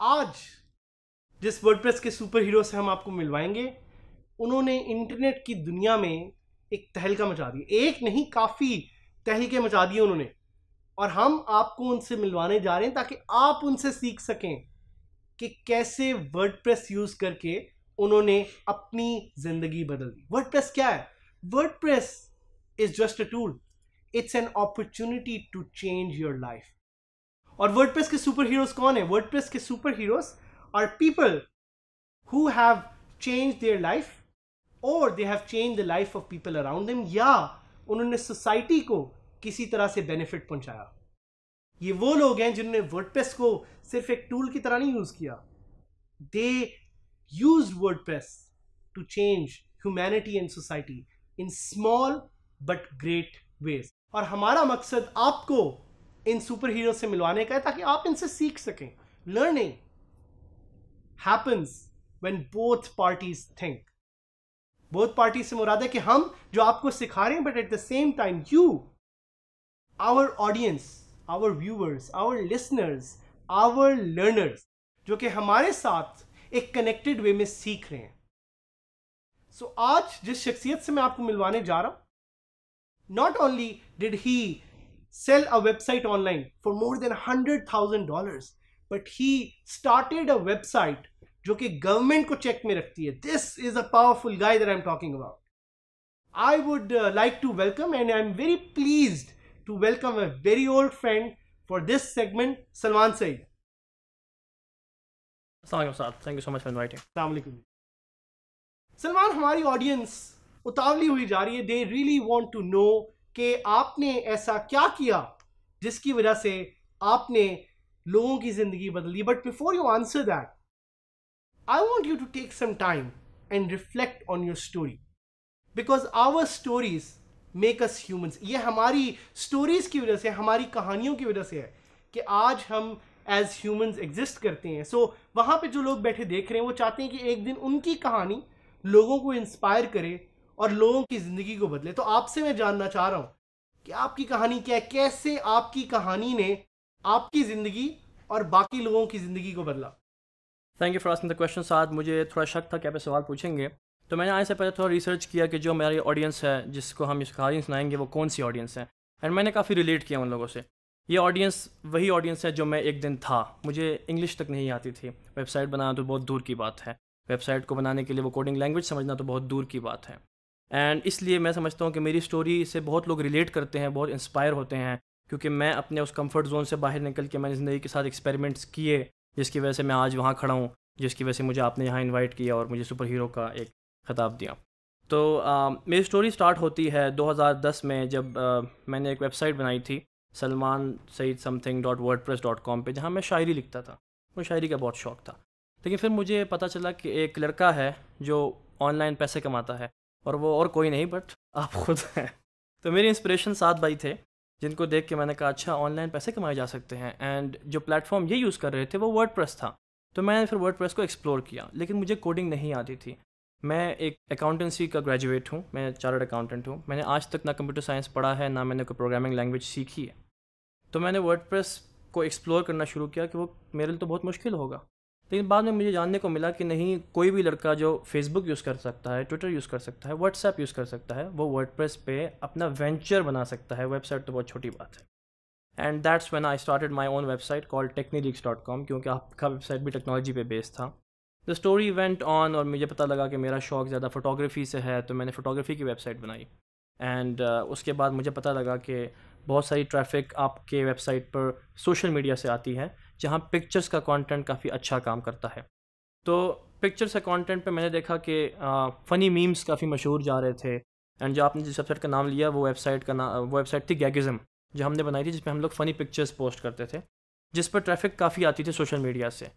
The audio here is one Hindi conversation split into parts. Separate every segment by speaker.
Speaker 1: आज जिस वर्डप्रेस के सुपर हीरो से हम आपको मिलवाएँगे, उन्होंने इंटरनेट की दुनिया में एक तहलका मचा दी। एक नहीं, काफ़ी तहलके मचा दिए उन्होंने। और हम आपको उनसे मिलवाने जा रहे हैं ताकि आप उनसे सीख सकें कि कैसे वर्डप्रेस यूज़ करके उन्होंने अपनी ज़िंदगी बदल दी। वर्डप्रेस क्या है? WordPress is just a tool it's an opportunity to change your life और वर्डप्रेस के सुपर हीरोज कौन है? वर्डप्रेस के super heroes are people who have change their life और they have change the life of people around them या उन्होंने सोसाइटी को किसी तरह से बेनिफिट पहुँचाया। ये वो लोग हैं जिन्होंने वर्डप्रेस को सिर्फ़ एक टूल की तरह नहीं यूज़ किया। They use WordPress to change humanity and society in small but great ways और हमारा मकसद आपको इन सुपर हीरो से मिलवाने का है ताकि आप इनसे सीख सकें। Learning happens when both parties think both party से मुराद है कि हम जो आपको सिखा रहे हैं but at the same time you our audience our viewers our listeners our learners जो कि हमारे साथ एक कनेक्टेड वे में सीख रहे हैं। सो so, आज जिस शख्सियत से मैं आपको मिलवाने जा रहा हूँ not only did he sell a website online for more than $100,000 but he started a website जो कि गवर्नमेंट को चेक में रखती है. This is a powerful guy that I am talking about I would like to welcome and I am very pleased to welcome a very old friend for this segment Salman Saeed
Speaker 2: thank you so much for inviting
Speaker 1: Salman हमारी ऑडियंस उतावली हुई जा रही है. They really want to know कि आपने ऐसा क्या किया जिसकी वजह से आपने लोगों की ज़िंदगी बदली but before you answer that I want you to take some time and reflect on your story because our stories make us humans ये हमारी स्टोरीज की वजह से हमारी कहानियों की वजह से है कि आज हम एज ह्यूमंस एग्जिस्ट करते हैं. सो so, वहाँ पे जो लोग बैठे देख रहे हैं वो चाहते हैं कि एक दिन उनकी कहानी लोगों को इंस्पायर करे और लोगों की ज़िंदगी को बदले. तो आपसे मैं जानना चाह रहा हूँ कि आपकी कहानी क्या है? कैसे आपकी कहानी ने आपकी ज़िंदगी और बाकी लोगों की ज़िंदगी को बदला?
Speaker 2: Thank you for asking the question साथ मुझे थोड़ा शक था कि आप सवाल पूछेंगे। तो मैंने आने से पहले थोड़ा रिसर्च किया कि जो हमारी ऑडियंस है, जिसको हम इस कहानी सुनाएँगे, वो कौन सी ऑडियंस है? एंड मैंने काफ़ी रिलेट किया उन लोगों से। ये ऑडियंस वही ऑडियंस है जो मैं एक दिन था। मुझे इंग्लिश तक नहीं आती थी। वेबसाइट बनाना तो बहुत दूर की बात है। वेबसाइट को बनाने के लिए वो कोडिंग लैंग्वेज समझना तो बहुत दूर की बात है। एंड इसलिए मैं समझता हूँ कि मेरी स्टोरी से बहुत लोग रिलेट करते हैं, बहुत इंस्पायर होते हैं, क्योंकि मैं अपने उस कंफर्ट जोन से बाहर निकल के मैंने ज़िंदगी के साथ एक्सपेरिमेंट्स किए। जिसकी वजह से मैं आज वहाँ खड़ा हूँ जिसकी वजह से मुझे आपने यहाँ इन्वाइट किया और मुझे सुपर हीरो का एक खिताब दिया। तो आ, मेरी स्टोरी स्टार्ट होती है 2010 में जब आ, मैंने एक वेबसाइट बनाई थी Salman Saeed something dot WordPress dot com पर जहाँ मैं शायरी लिखता था। मुझे शायरी का बहुत शौक था। लेकिन फिर मुझे पता चला कि एक लड़का है जो ऑनलाइन पैसे कमाता है और वो और कोई नहीं बट आप खुद हैं। तो मेरे इंस्पिरेशन सात भाई थे। जिनको देख के मैंने कहा अच्छा ऑनलाइन पैसे कमाए जा सकते हैं। एंड जो प्लेटफॉर्म ये यूज़ कर रहे थे, वो वर्ड था। तो मैंने फिर वर्ड को एक्सप्लोर किया, लेकिन मुझे कोडिंग नहीं आती थी। मैं एक अकाउंटेंसी का ग्रेजुएट हूँ, मैं चार्टर्ड अकाउंटेंट हूँ। मैंने आज तक ना कंप्यूटर साइंस पढ़ा है, ना मैंने कोई प्रोग्रामिंग लैंग्वेज सीखी है। तो मैंने वर्ड को एक्सप्लोर करना शुरू किया कि वो मेरे लिए तो बहुत मुश्किल होगा। लेकिन बाद में मुझे जानने को मिला कि नहीं कोई भी लड़का जो फेसबुक यूज़ कर सकता है ट्विटर यूज़ कर सकता है व्हाट्सएप यूज़ कर सकता है वो वर्ड प्रेस पे अपना वेंचर बना सकता है। वेबसाइट तो बहुत छोटी बात है। And that's when I started my own website call Technilix dot com क्योंकि आपका वेबसाइट भी टेक्नोलॉजी पे बेस्ड था। द स्टोरी वेंट ऑन और मुझे पता लगा कि मेरा शौक ज़्यादा फोटोग्राफी से है तो मैंने फ़ोटोग्राफी की वेबसाइट बनाई। एंड uh, उसके बाद मुझे पता लगा कि बहुत सारी ट्रैफ़िक आपके वेबसाइट पर सोशल मीडिया से आती है। जहाँ पिक्चर्स का कंटेंट काफ़ी अच्छा काम करता है। तो पिक्चर्स का कंटेंट पे मैंने देखा कि फ़नी मीम्स काफ़ी मशहूर जा रहे थे। एंड जो आपने जिस वेबसाइट का नाम लिया, वो वेबसाइट का नाम वेबसाइट थी गैगिज़म जो हमने बनाई थी जिसमें हम लोग फ़नी पिक्चर्स पोस्ट करते थे, जिस पर ट्रैफ़िक काफ़ी आती थी सोशल मीडिया से।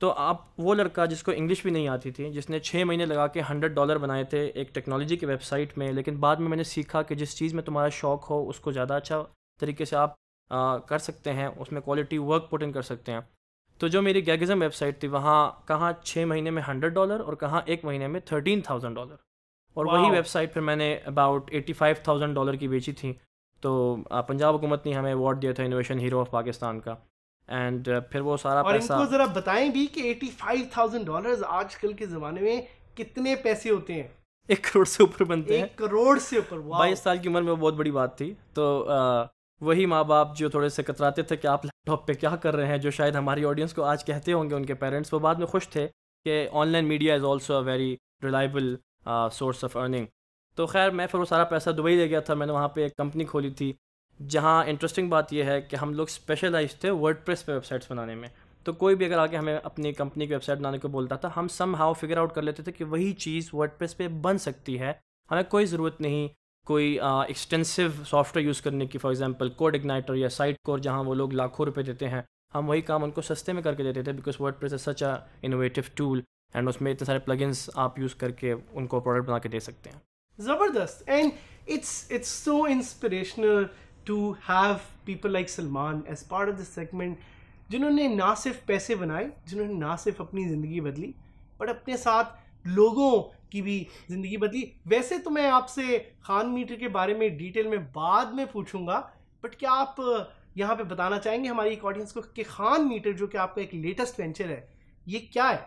Speaker 2: तो आप, वो लड़का जिसको इंग्लिश भी नहीं आती थी, जिसने छः महीने लगा के हंड्रेड डॉलर बनाए थे एक टेक्नोलॉजी की वेबसाइट में, लेकिन बाद में मैंने सीखा कि जिस चीज़ में तुम्हारा शौक हो, उसको ज़्यादा अच्छा तरीके से आप कर सकते हैं उसमें क्वालिटी वर्क पुट इन कर सकते हैं। तो जो मेरी गैगिज़म वेबसाइट थी वहाँ कहाँ छः महीने में हंड्रेड डॉलर और कहाँ एक महीने में थर्टीन थाउज़ेंड डॉलर और वही वेबसाइट फिर मैंने about eighty five thousand dollar की बेची थी। तो पंजाब हुकूमत ने हमें अवार्ड दिया था इनोवेशन हीरो ऑफ़ पाकिस्तान का। एंड फिर वो सारा
Speaker 1: और पैसा इनको जरा बताएँ भी कि एटी फाइव थाउज़ेंड डॉलर आजकल के ज़माने में कितने पैसे होते हैं?
Speaker 2: एक करोड़ से ऊपर बनते
Speaker 1: हैं। करोड़ से ऊपर
Speaker 2: बाईस साल की उम्र में वो बहुत बड़ी बात थी। तो आ, वही माँ बाप जो थोड़े से कतराते थे कि आप लैपटॉप पे क्या कर रहे हैं, जो शायद हमारी ऑडियंस को आज कहते होंगे, उनके पेरेंट्स वो बाद में खुश थे कि online media is also a very reliable source of earning तो खैर, मैं फिर वो सारा पैसा दुबई ले गया था, मैंने वहाँ पर एक कंपनी खोली थी, जहाँ इंटरेस्टिंग बात यह है कि हम लोग स्पेशलाइज थे वर्ड प्रेस पे वेबसाइट्स बनाने में। तो कोई भी अगर आके हमें अपनी कंपनी की वेबसाइट बनाने को बोलता था, हम सम हाउ फिगर आउट कर लेते थे कि वही चीज़ वर्ड प्रेस पे बन सकती है। हमें कोई ज़रूरत नहीं कोई एक्सटेंसिव सॉफ्टवेयर यूज़ करने की फॉर एग्जांपल कोड इग्नाइटर या साइट कोर जहाँ वो लोग लाखों रुपए देते हैं, हम वही काम उनको सस्ते में करके देते थे because WordPress is such a innovative tool and उसमें इतने सारे प्लगइन्स आप यूज़ करके उनको प्रोडक्ट बना के दे सकते हैं।
Speaker 1: ज़बरदस्त। And it's it's so inspirational to have people like Salman as part of this segment जिन्होंने ना सिर्फ़ पैसे बनाए, जिन्होंने ना सिर्फ़ अपनी ज़िंदगी बदली बट अपने साथ लोगों की भी ज़िंदगी बदली। वैसे तो मैं आपसे खान मीटर के बारे में डिटेल में बाद में पूछूँगा बट क्या आप यहाँ पे बताना चाहेंगे हमारी एक ऑडियंस को कि खान मीटर जो कि आपका एक लेटेस्ट वेंचर है ये क्या है?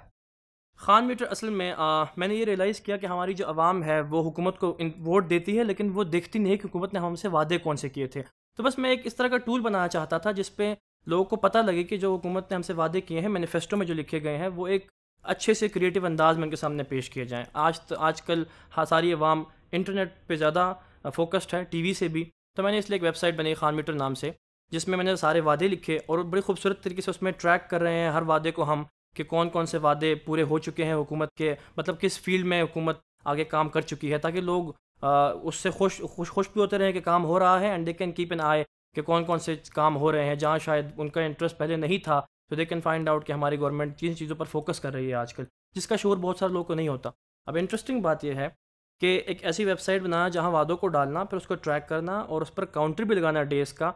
Speaker 2: खान मीटर असल में आ, मैंने ये रियलाइज़ किया कि हमारी जो आवाम है वो हुकूमत को वोट देती है लेकिन वो देखती नहीं कि हुकूमत ने हमसे वादे कौन से किए थे। तो बस मैं एक इस तरह का टूल बनाना चाहता था जिसपे लोगों को पता लगे कि जो हुकूमत ने हमसे वादे किए हैं मैनिफेस्टो में जो लिखे गए हैं वो एक अच्छे से क्रिएटिव अंदाज में उनके सामने पेश किए जाएँ। आज तो आजकल सारी अवाम इंटरनेट पर ज़्यादा फोकस्ड है टीवी से भी। तो मैंने इसलिए एक वेबसाइट बनाई खान मीटर नाम से जिसमें मैंने सारे वादे लिखे और बड़ी खूबसूरत तरीके से उसमें ट्रैक कर रहे हैं हर वादे को हम कि कौन कौन से वादे पूरे हो चुके हैं हुकूमत के मतलब किस फ़ील्ड में हुकूमत आगे काम कर चुकी है ताकि लोग आ, उससे खुश खुश खुश भी होते रहें कि काम हो रहा है and they can keep an eye कि कौन कौन से काम हो रहे हैं जहाँ शायद उनका इंटरेस्ट पहले नहीं था। तो दे कैन फाइंड आउट कि हमारी गवर्नमेंट जिन चीज़ों पर फोकस कर रही है आजकल, जिसका शोर बहुत सारे लोगों को नहीं होता। अब इंटरेस्टिंग बात यह है कि एक ऐसी वेबसाइट बनाना, जहाँ वादों को डालना, फिर उसको ट्रैक करना और उस पर काउंटर भी लगाना डेज़ का,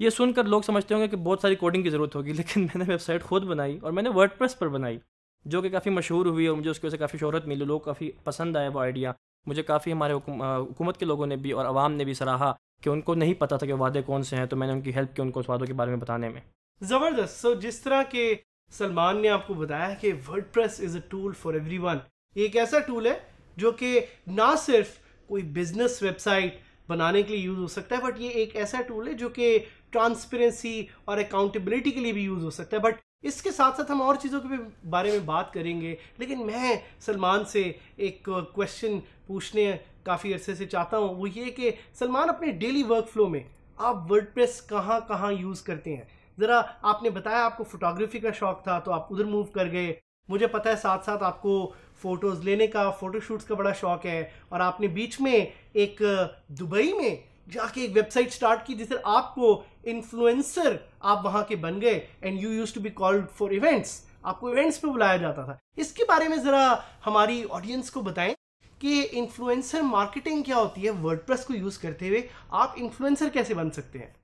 Speaker 2: ये सुनकर लोग समझते होंगे कि बहुत सारी कोडिंग की ज़रूरत होगी, लेकिन मैंने वेबसाइट खुद बनाई और मैंने वर्ड पर बनाई, जो कि काफ़ी मशहूर हुई और मुझे उसकी वजह से काफ़ी शहरत मिली, लोग काफ़ी पसंद आया वो आइडिया मुझे काफ़ी हमारे हुकूमत के लोगों ने भी और आवाम ने भी सराहा कि उनको नहीं पता था कि वादे कौन से हैं तो मैंने उनकी हेल्प की उनको उस वादों के बारे में बताने में।
Speaker 1: ज़बरदस्त। सो जिस तरह के सलमान ने आपको बताया कि WordPress is a tool for everyone एक ऐसा टूल है जो कि ना सिर्फ़ कोई बिज़नेस वेबसाइट बनाने के लिए यूज़ हो सकता है बट ये एक ऐसा टूल है जो कि ट्रांसपेरेंसी और अकाउंटेबिलिटी के लिए भी यूज़ हो सकता है। बट इसके साथ साथ हम और चीज़ों के भी बारे में बात करेंगे। लेकिन मैं सलमान से एक क्वेश्चन पूछने काफ़ी अरसे से चाहता हूँ। वो ये कि सलमान अपने डेली वर्क फ्लो में आप वर्ड प्रेस कहाँ कहाँ यूज़ करते हैं? ज़रा आपने बताया आपको फोटोग्राफी का शौक था तो आप उधर मूव कर गए। मुझे पता है साथ साथ आपको फ़ोटोज़ लेने का फ़ोटोशूट्स का बड़ा शौक है, और आपने बीच में एक, दुबई में जाके एक वेबसाइट स्टार्ट की जिससे आपको इन्फ्लुएंसर आप वहाँ के बन गए and you use to be called for events आपको इवेंट्स पे बुलाया जाता था। इसके बारे में ज़रा हमारी ऑडियंस को बताएँ कि इन्फ्लुएंसर मार्केटिंग क्या होती है वर्डप्रेस को यूज़ करते हुए आप इन्फ्लुएंसर कैसे बन सकते हैं।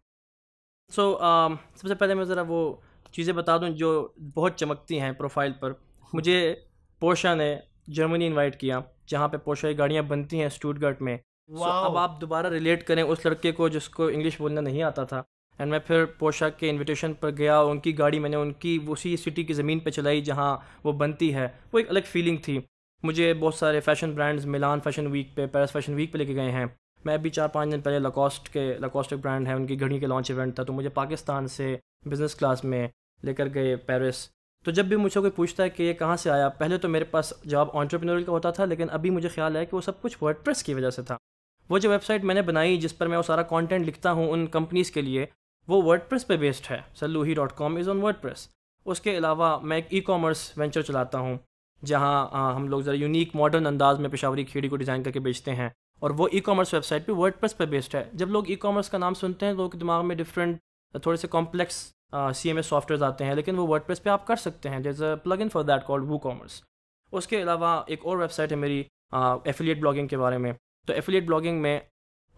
Speaker 2: सो so, uh, सबसे पहले मैं ज़रा वो चीज़ें बता दूँ जो बहुत चमकती हैं प्रोफ़ाइल पर। मुझे पोशा ने जर्मनी इनवाइट किया जहाँ पे पोशा की गाड़ियाँ बनती हैं स्टूटगर्ट में। So, अब आप दोबारा रिलेट करें उस लड़के को जिसको इंग्लिश बोलना नहीं आता था। एंड मैं फिर पोशा के इनविटेशन पर गया उनकी गाड़ी मैंने उनकी उसी सिटी की ज़मीन पर चलाई जहाँ वो बनती है। वो एक अलग फीलिंग थी। मुझे बहुत सारे fashion brands Milan fashion week पे पेरिस फ़ैशन वीक पे लेके गए हैं। मैं अभी चार पाँच दिन पहले लकॉस्ट के लकॉस्ट ब्रांड है, उनकी घड़ी के लॉन्च इवेंट था तो मुझे पाकिस्तान से बिज़नेस क्लास में लेकर गए पेरिस तो जब भी मुझे कोई पूछता है कि ये कहाँ से आया, पहले तो मेरे पास जवाब ऑन्टरप्रेन्योरल का होता था, लेकिन अभी मुझे ख्याल है कि वो सब कुछ वर्ड की वजह से था। वो जो वेबसाइट मैंने बनाई, जिस पर मैं वो सारा कंटेंट लिखता हूँ उन कंपनीज़ के लिए, वो वर्ड पे बेस्ड है। Salluhi dot com is on word उसके अलावा मैं एक ई कॉमर्स वेंचर चलाता हूँ, जहाँ हम लोग ज़रा यूनिक मॉडर्न अंदाज में पेशावरी खेड़ी को डिज़ाइन करके बेचते हैं। और वो ई कॉमर्स वेबसाइट पे वर्ड पर बेस्ड है। जब लोग ई कॉमर्स का नाम सुनते हैं लोगों के दिमाग में डिफरेंट थोड़े से complex C M S software आते हैं, लेकिन वो वर्ड पे आप कर सकते हैं। जैसे a plugin for that called WooCommerce उसके अलावा एक और वेबसाइट है मेरी एफिलिएट ब्लॉगिंग के बारे में। तो एफिलिएट ब्लॉगिंग में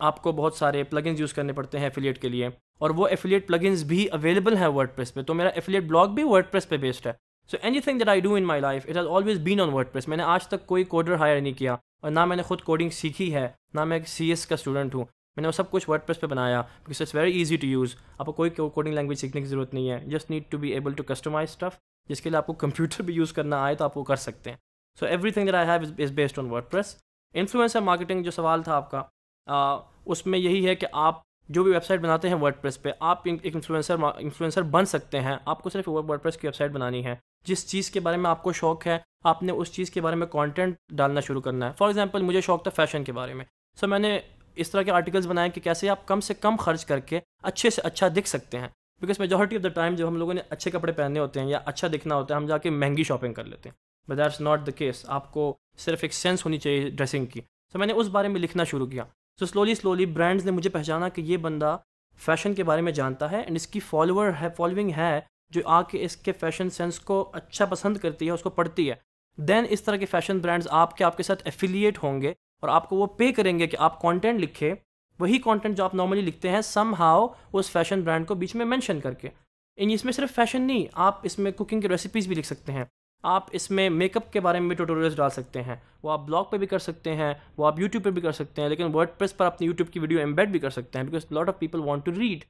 Speaker 2: आपको बहुत सारे प्लगइन्स यूज़ करने पड़ते हैं एफिलिएट के लिए। और वो एफिलिएट प्लगइन्स भी अवेलेबल हैं वर्ड पे। तो मेरा एफिलिएट ब्लॉग भी वर्ड पे बेस्ड है। So anything that I do in my life it has always been on word मैंने आज तक कोई कोडर हायर नहीं किया। और ना मैंने खुद कोडिंग सीखी है ना मैं सी एस का स्टूडेंट हूँ। मैंने वो सब कुछ वर्ड पे बनाया because it's very easy to use आपको कोई कोडिंग लैंग्वेज सीखने की ज़रूरत नहीं है। Just need to be able to customise stuff जिसके लिए आपको कंप्यूटर भी यूज़ करना आए तो आप वो कर सकते हैं। So everything that I have is based on WordPress influencer marketing जो सवाल था आपका आ, उसमें यही है कि आप जो भी वेबसाइट बनाते हैं वर्ड पे आप एक इन्फ्लुएंसर इन्फ्लुएंसर बन सकते हैं। आपको सिर्फ़ वर्ड प्रेस की वेबसाइट बनानी है। जिस चीज़ के बारे में आपको शौक है आपने उस चीज़ के बारे में कंटेंट डालना शुरू करना है। फॉर एग्जांपल मुझे शौक था फ़ैशन के बारे में। सो so, मैंने इस तरह के आर्टिकल्स बनाए कि कैसे आप कम से कम खर्च करके अच्छे से अच्छा दिख सकते हैं। Because majority of the time जब हम लोगों ने अच्छे कपड़े पहने होते हैं या अच्छा दिखना होता है हम जाके महँगी शॉपिंग कर लेते हैं। But that's not the case आपको सिर्फ़ एक सेंस होनी चाहिए ड्रेसिंग की। सो so, मैंने उस बारे में लिखना शुरू किया। सो स्लोली स्लोली ब्रांड्स ने मुझे पहचाना कि ये बंदा फ़ैशन के बारे में जानता है एंड इसकी फॉलोअर है फॉलोइंग है जो आके इसके फ़ैशन सेंस को अच्छा पसंद करती है, उसको पढ़ती है। देन इस तरह के फ़ैशन ब्रांड्स आपके आपके साथ एफिलिएट होंगे और आपको वो पे करेंगे कि आप कंटेंट लिखे, वही कंटेंट जो आप नॉर्मली लिखते हैं सम हाउ उस फ़ैशन ब्रांड को बीच में मेंशन करके। इन इसमें सिर्फ़ फ़ैशन नहीं, आप इसमें कुकिंग की रेसिपीज़ भी लिख सकते हैं। आप इसमें मेकअप के बारे में भी ट्यूटोरियल्स डाल सकते हैं। वो आप ब्लॉग पे भी कर सकते हैं, वो आप यूट्यूब पे भी कर सकते हैं, लेकिन वर्ड पर अपनी यूट्यूब की वीडियो एम्बेड भी कर सकते हैं because lot of people want to read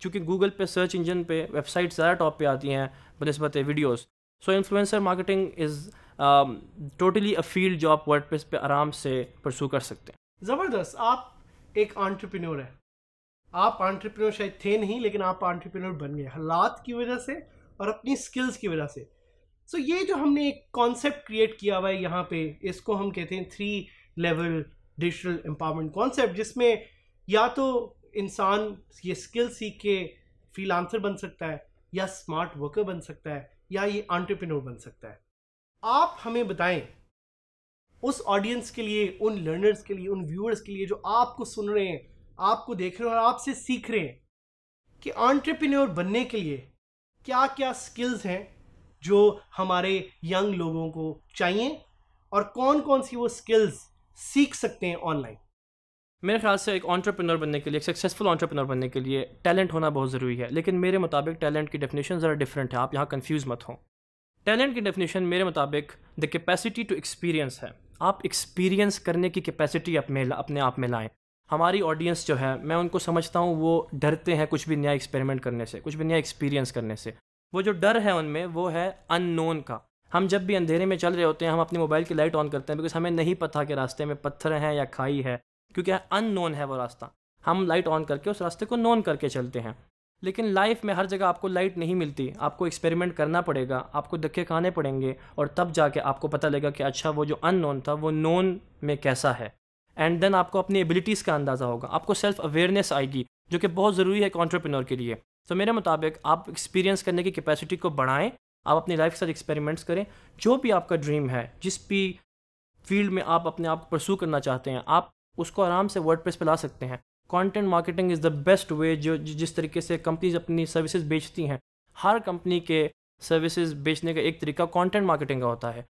Speaker 2: चूँकि गूगल पे सर्च इंजन पे वेबसाइट ज़्यादा टॉप पे आती हैं बनस्बत videos so influencer marketing is totally a field जो आप वर्ड पे आराम से परसू कर सकते हैं.
Speaker 1: ज़बरदस्त आप एक आंट्रप्रेन्योर है. आप आंट्रप्रेन्योर शायद थे नहीं लेकिन आप आंट्रप्रेन्योर बन गए हालात की वजह से और अपनी स्किल्स की वजह से. सो so, ये जो हमने एक कॉन्सेप्ट क्रिएट किया हुआ है यहाँ पे इसको हम कहते हैं three level digital empowerment concept जिसमें या तो इंसान ये स्किल सीख के आंसर बन सकता है, या स्मार्ट वर्कर बन सकता है, या ये आंट्रप्रेन्योर बन सकता है। आप हमें बताएँ, उस ऑडियंस के लिए, उन लर्नर्स के लिए, उन व्यूअर्स के लिए जो आपको सुन रहे हैं, आपको देख रहे हैं और आपसे सीख रहे हैं कि आंट्रप्रेन्योर बनने के लिए क्या क्या स्किल्स हैं जो हमारे यंग लोगों को चाहिए और कौन कौन सी वो स्किल्स सीख सकते हैं ऑनलाइन
Speaker 2: मेरे ख्याल से एक ऑन्टरप्रेनर बनने के लिए, एक सक्सेसफुल ऑन्टरप्रेनर बनने के लिए टैलेंट होना बहुत ज़रूरी है, लेकिन मेरे मुताबिक टैलेंट की डेफिनेशन ज़रा डिफरेंट है, आप यहाँ कन्फ्यूज़ मत हों। टैलेंट की डेफिनेशन मेरे मुताबिक द कैपेसिटी टू एक्सपीरियंस है। आप एक्सपीरियंस करने की कैपेसिटी अपने अपने आप में लाएँ। हमारी ऑडियंस जो है, मैं उनको समझता हूँ, वो डरते हैं कुछ भी नया एक्सपेरिमेंट करने से, कुछ भी नया एक्सपीरियंस करने से। वो जो डर है उनमें, वो है अननोन का। हम जब भी अंधेरे में चल रहे होते हैं, हम अपने मोबाइल की लाइट ऑन करते हैं बिकॉज़ हमें नहीं पता कि रास्ते में पत्थर हैं या खाई है। क्योंकि अननोन है वो रास्ता। हम लाइट ऑन करके उस रास्ते को नोन करके चलते हैं। लेकिन लाइफ में हर जगह आपको लाइट नहीं मिलती। आपको एक्सपेरिमेंट करना पड़ेगा, आपको धक्के खाने पड़ेंगे और तब जाके आपको पता लगेगा कि अच्छा वो जो अननोन था, वो नोन में कैसा है। एंड देन आपको अपनी एबिलिटीज़ का अंदाज़ा होगा। आपको सेल्फ अवेयरनेस आएगी, जो कि बहुत ज़रूरी है एक के लिए। तो मेरे मुताबिक आप एक्सपीरियंस करने की कैपेसिटी को बढ़ाएँ, आप अपनी लाइफ के साथ एक्सपेरिमेंट्स करें। जो भी आपका ड्रीम है, जिस भी फ़ील्ड में आप अपने आप को परसू करना चाहते हैं, आप उसको आराम से वर्ड पे ला सकते हैं। Content marketing is the best way जो जिस तरीके से कंपनीज़ अपनी सर्विसेज़ बेचती हैं। हर कंपनी के सर्विसेज़ बेचने का एक तरीका कंटेंट मार्केटिंग का होता है।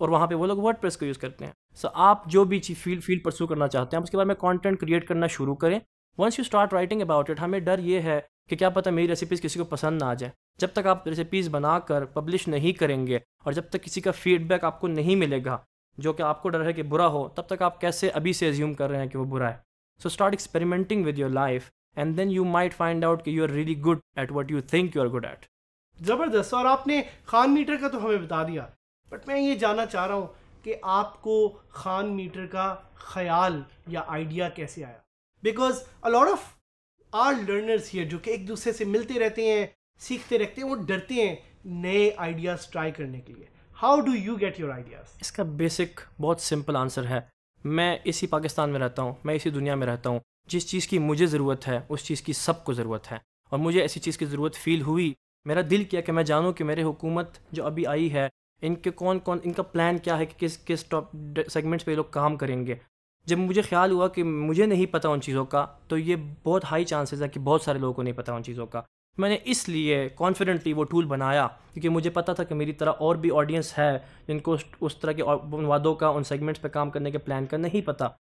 Speaker 2: और वहाँ पे वो लोग वर्ड को यूज़ करते हैं। सो so, आप जो भी चीज़ फ़ील्ड फ़ील्ड परसू करना चाहते हैं उसके बाद में कंटेंट क्रिएट करना शुरू करें। Once you start writing about it हमें डर ये है कि क्या पता मेरी रेसिपीज़ किसी को पसंद ना आ जाए। जब तक आप रेसिपीज़ बनाकर पब्लिश नहीं करेंगे और जब तक किसी का फीडबैक आपको नहीं मिलेगा जो कि आपको डर है कि बुरा हो, तब तक आप कैसे अभी से एज्यूम कर रहे हैं कि वो बुरा है? So start experimenting with your life and then you might find out कि you are really good at what you think you are good at
Speaker 1: ज़बरदस्त, और आपने खान मीटर का तो हमें बता दिया। बट मैं ये जानना चाह रहा हूँ कि आपको खान मीटर का ख्याल या आइडिया कैसे आया? Because a lot of our learners here जो कि एक दूसरे से मिलते रहते हैं, सीखते रहते हैं, वो डरते हैं नए आइडियाज़ ट्राई करने के लिए। How do you get your ideas
Speaker 2: इसका बेसिक बहुत सिंपल आंसर है। मैं इसी पाकिस्तान में रहता हूँ, मैं इसी दुनिया में रहता हूँ। जिस चीज़ की मुझे ज़रूरत है, उस चीज़ की सबको ज़रूरत है। और मुझे ऐसी चीज़ की ज़रूरत फील हुई, मेरा दिल किया कि मैं जानूँ कि मेरे हुकूमत जो अभी आई है, इनके कौन कौन इनका प्लान क्या है कि किस किस टॉप सेगमेंट्स पे लोग काम करेंगे। जब मुझे ख्याल हुआ कि मुझे नहीं पता उन चीज़ों का तो ये बहुत हाई चांसेस है कि बहुत सारे लोगों को नहीं पता उन चीज़ों का। मैंने इसलिए कॉन्फिडेंटली वो टूल बनाया क्योंकि मुझे पता था कि मेरी तरह और भी ऑडियंस है जिनको उस तरह के वादों का, उन सेगमेंट्स पे काम करने के प्लान का नहीं पता।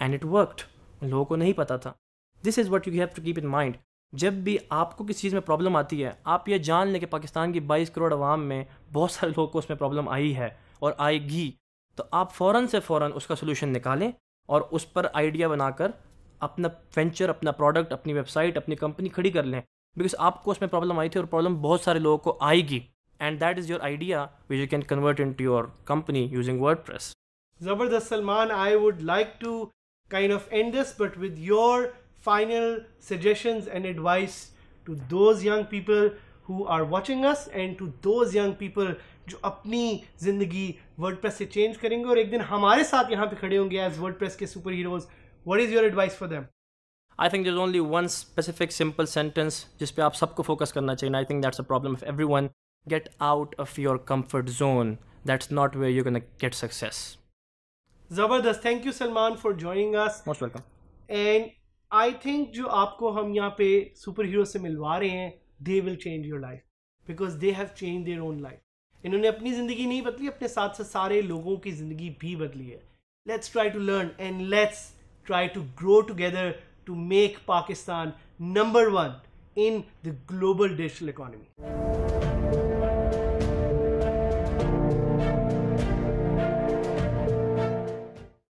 Speaker 2: एंड इट वर्कड उन लोगों को नहीं पता था। This is what you have to keep in mind जब भी आपको किसी चीज़ में प्रॉब्लम आती है, आप ये जान लें कि पाकिस्तान की 22 करोड़ आवाम में बहुत सारे लोगों को उसमें प्रॉब्लम आई है और आएगी। तो आप फ़ौर से फ़ौर उसका सोल्यूशन निकालें और उस पर आइडिया बनाकर अपना वेंचर अपना प्रोडक्ट अपनी वेबसाइट अपनी कंपनी खड़ी कर लें। बिकॉज़ आपको उसमें प्रॉब्लम आई थी और प्रॉब्लम बहुत सारे लोगों को आएगी। And that is your idea which you can convert into your company using WordPress
Speaker 1: ज़बरदस्त Salman I would like to kind of end this, but with your final suggestions and advice to those young people who are watching us and to those young people जो अपनी ज़िंदगी वर्ड से चेंज करेंगे और एक दिन हमारे साथ यहाँ पे खड़े होंगे एज वर्ड के superheroes what is your advice for them
Speaker 2: I think there's only one specific simple sentence जिस पे आप सबको फोकस करना चाहिए I think that's a problem of everyone get out of your comfort zone that's not way you can get success
Speaker 1: ज़बरदस्त। Thank you Salman for joining us
Speaker 2: most welcome
Speaker 1: and I think जो आपको हम यहाँ पे सुपर हीरो से मिलवा रहे हैं they will change your life because they have change their own life इन्होंने अपनी ज़िंदगी नहीं बदली अपने साथ साथ सारे लोगों की ज़िंदगी भी बदली है। Let's try to learn and let's try to grow together to make Pakistan number one in the global digital economy.